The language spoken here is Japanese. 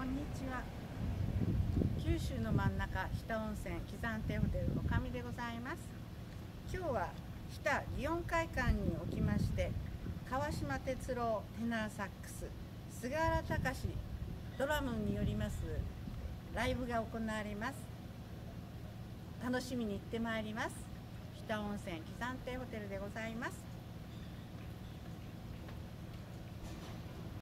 こんにちは。九州の真ん中日田温泉喜山亭ホテルおかみでございます。今日は日田祇園会館におきまして川島哲郎テナーサックス菅原隆ドラムによりますライブが行われます。楽しみに行ってまいります。日田温泉喜山亭ホテルでございます。